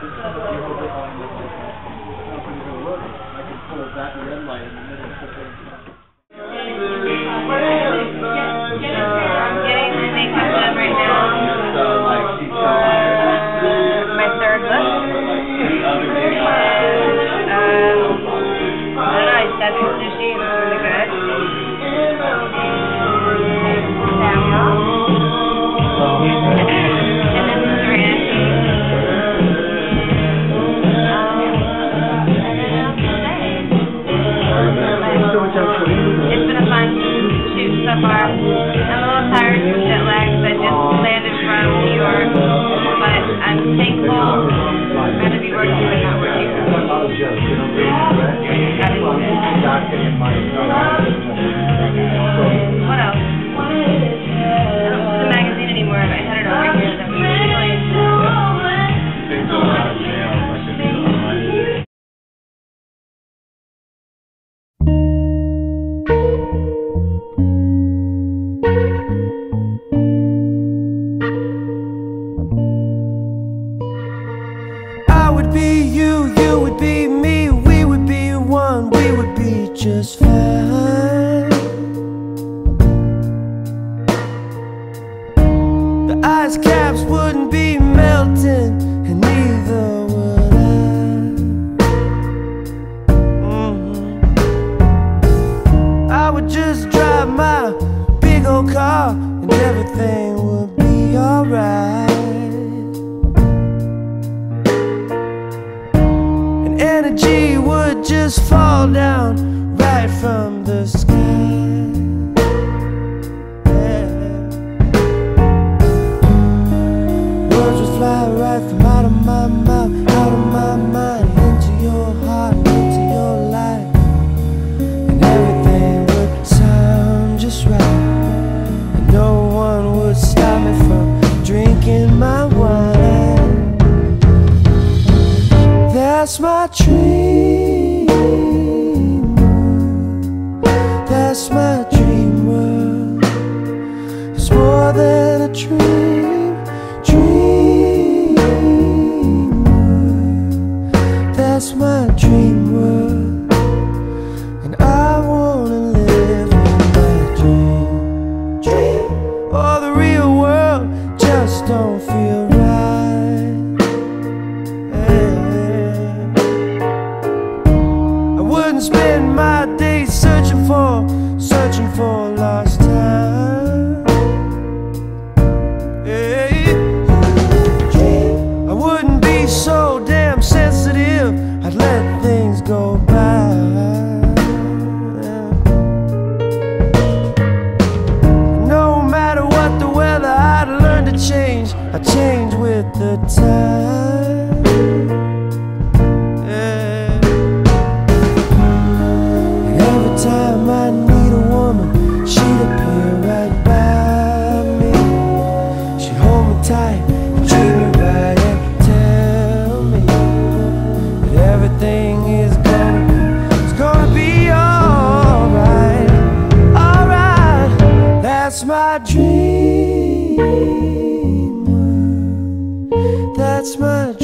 Thank you. my ice caps wouldn't be melting, and neither would I. Mm-hmm. I would just drive my big old car, and everything would be alright. And energy would just fall down right from the sky. That's my dream. world. That's my dream world. It's more than a dream. so damn sensitive, I'd let things go by. No matter what the weather, I'd learn to change. I change with the time. That's